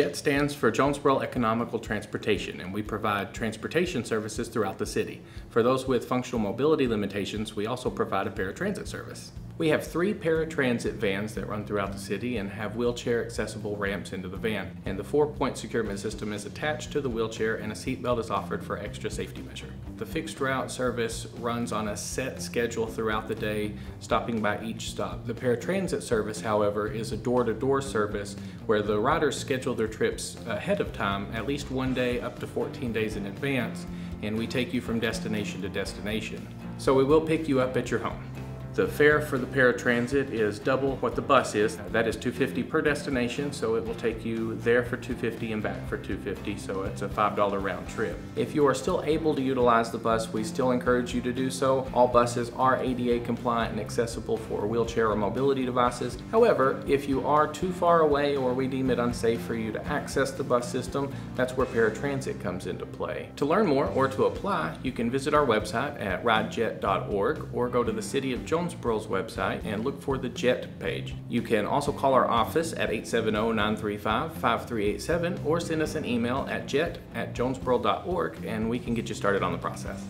JET stands for Jonesboro Economical Transportation, and we provide transportation services throughout the city. For those with functional mobility limitations, we also provide a paratransit service. We have three paratransit vans that run throughout the city and have wheelchair accessible ramps into the van. And the four point securement system is attached to the wheelchair and a seatbelt is offered for extra safety measure. The fixed route service runs on a set schedule throughout the day, stopping by each stop. The paratransit service, however, is a door to door service where the riders schedule their trips ahead of time, at least one day up to 14 days in advance, and we take you from destination to destination. So we will pick you up at your home. The fare for the paratransit is double what the bus is. That is 250 per destination, so it will take you there for 250 and back for 250, so it's a $5 round trip. If you are still able to utilize the bus, we still encourage you to do so. All buses are ADA compliant and accessible for wheelchair or mobility devices. However, if you are too far away or we deem it unsafe for you to access the bus system, that's where paratransit comes into play. To learn more or to apply, you can visit our website at ridejet.org or go to the City of Jonesboro Jonesboro's website and look for the JET page. You can also call our office at 870-935-5387 or send us an email at jet at jonesboro.org and we can get you started on the process.